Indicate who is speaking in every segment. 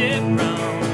Speaker 1: did.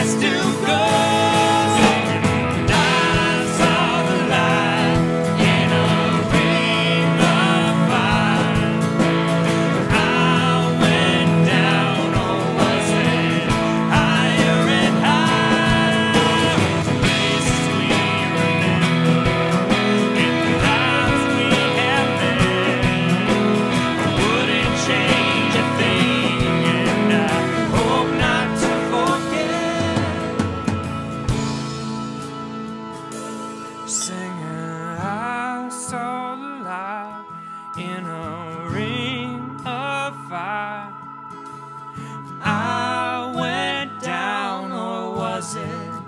Speaker 1: has to go. singing saw the light in a ring of fire. I went down, or was it?